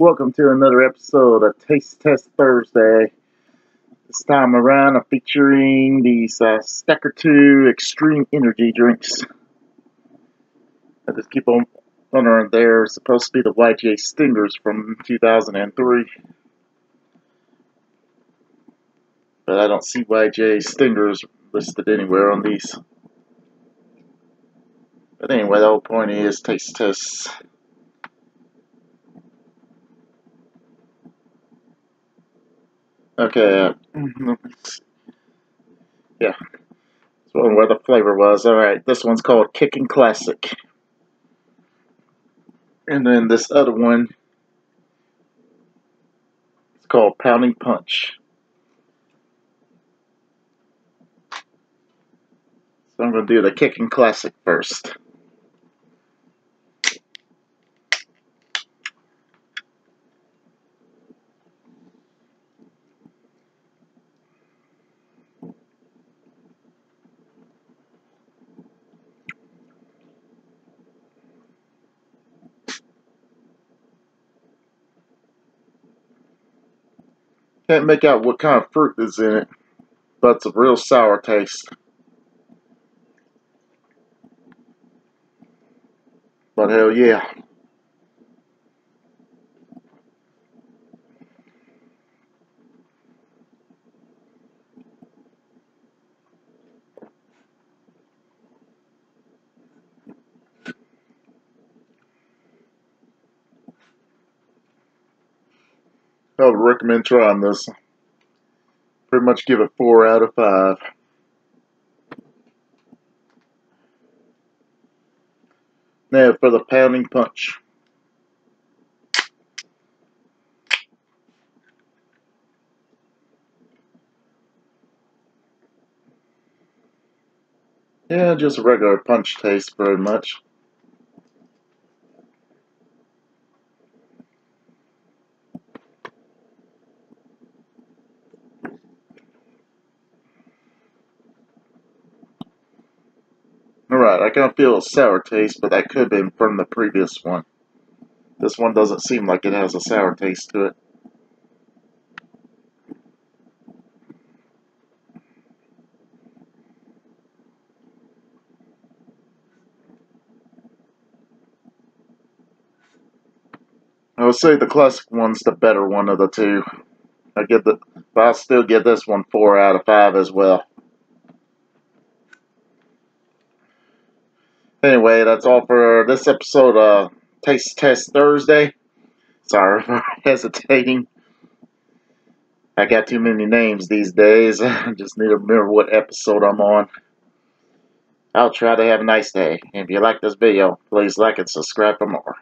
Welcome to another episode of Taste Test Thursday. This time around, I'm featuring these uh, Stacker 2 Extreme Energy drinks. I just keep on wondering, they're supposed to be the YJ Stingers from 2003. But I don't see YJ Stingers listed anywhere on these. But anyway, the whole point is taste tests. Okay, uh, yeah, that's one where the flavor was. Alright, this one's called Kicking Classic. And then this other one, it's called Pounding Punch. So I'm going to do the Kicking Classic first. Can't make out what kind of fruit is in it, but it's a real sour taste. But hell yeah. I would recommend trying this. Pretty much give it 4 out of 5. Now for the pounding punch. Yeah, just a regular punch taste very much. Alright, I can feel a sour taste, but that could have been from the previous one. This one doesn't seem like it has a sour taste to it. I would say the classic one's the better one of the two. I get the, but I'll still give this one four out of five as well. Anyway, that's all for this episode of Taste Test Thursday. Sorry for hesitating. I got too many names these days. I just need to remember what episode I'm on. I'll try to have a nice day. If you like this video, please like and subscribe for more.